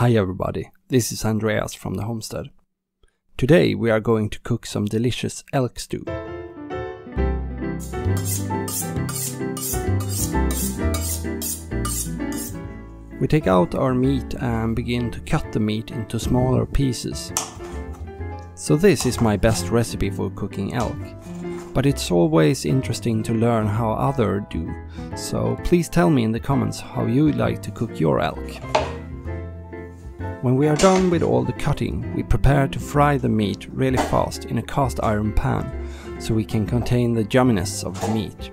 Hi everybody, this is Andreas from the homestead. Today we are going to cook some delicious elk stew. We take out our meat and begin to cut the meat into smaller pieces. So this is my best recipe for cooking elk. But it's always interesting to learn how others do, so please tell me in the comments how you like to cook your elk. When we are done with all the cutting, we prepare to fry the meat really fast in a cast iron pan, so we can contain the yumminess of the meat.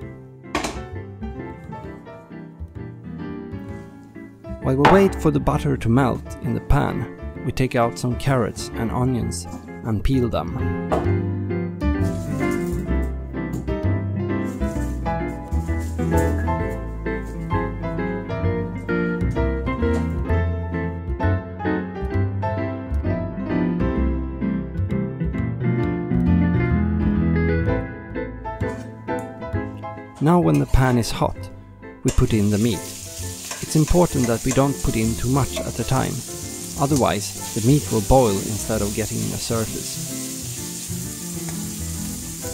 While we wait for the butter to melt in the pan, we take out some carrots and onions and peel them. Now when the pan is hot, we put in the meat. It's important that we don't put in too much at a time, otherwise the meat will boil instead of getting a surface.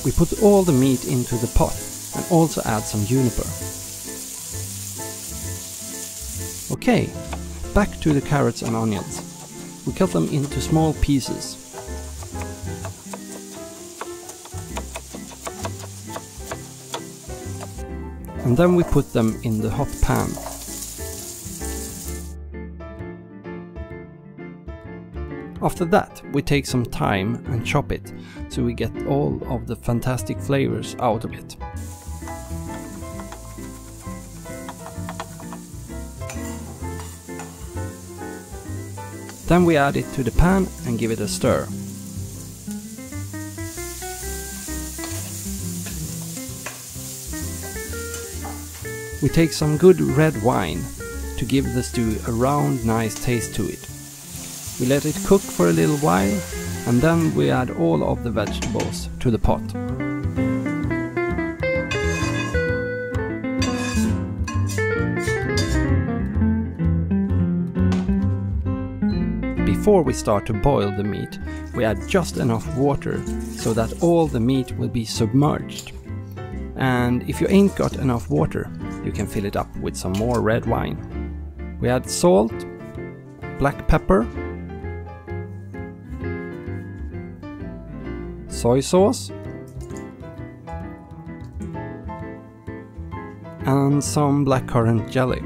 We put all the meat into the pot and also add some juniper. Okay, back to the carrots and onions. We cut them into small pieces and then we put them in the hot pan. After that we take some thyme and chop it so we get all of the fantastic flavors out of it. Then we add it to the pan and give it a stir. We take some good red wine to give the stew a round nice taste to it. We let it cook for a little while and then we add all of the vegetables to the pot. Before we start to boil the meat, we add just enough water so that all the meat will be submerged. And if you ain't got enough water, you can fill it up with some more red wine. We add salt, black pepper, soy sauce, and some blackcurrant jelly.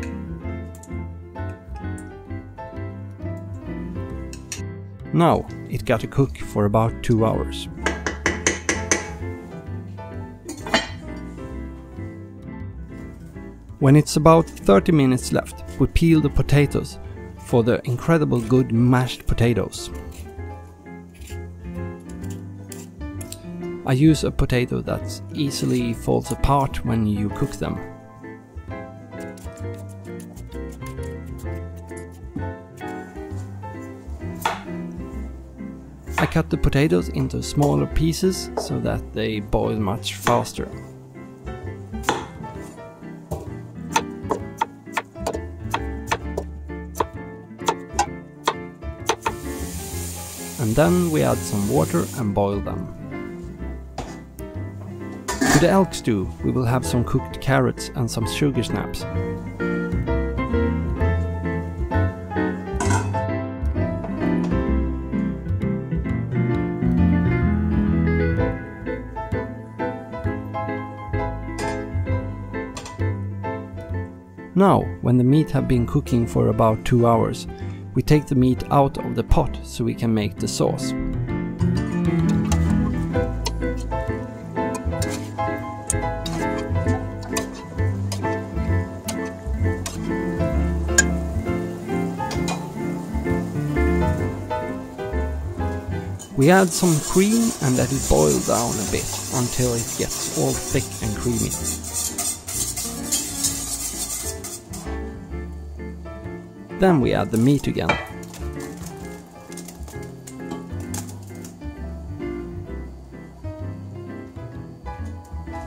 Now, it got to cook for about 2 hours. When it's about 30 minutes left, we peel the potatoes for the incredible good mashed potatoes. I use a potato that easily falls apart when you cook them. I cut the potatoes into smaller pieces so that they boil much faster. And then we add some water and boil them. To the elk stew we will have some cooked carrots and some sugar snaps. Now, when the meat have been cooking for about 2 hours, we take the meat out of the pot so we can make the sauce. We add some cream and let it boil down a bit until it gets all thick and creamy. Then we add the meat again.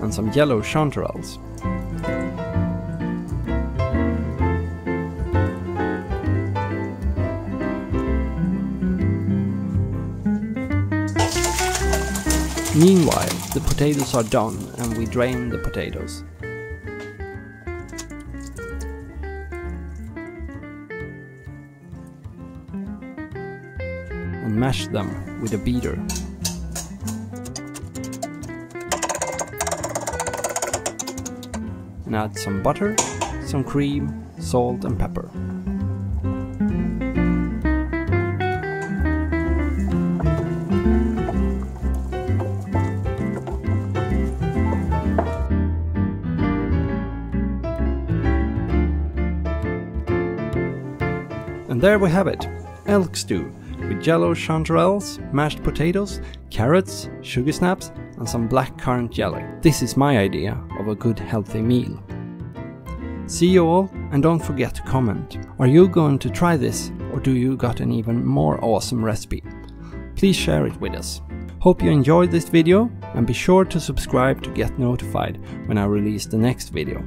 And some yellow chanterelles. Meanwhile, the potatoes are done and we drain the potatoes. And mash them with a beater. And add some butter, some cream, salt and pepper. And there we have it, elk stew with yellow chanterelles, mashed potatoes, carrots, sugar snaps and some black currant jelly. This is my idea of a good healthy meal. See you all and don't forget to comment. Are you going to try this or do you got an even more awesome recipe? Please share it with us. Hope you enjoyed this video and be sure to subscribe to get notified when I release the next video.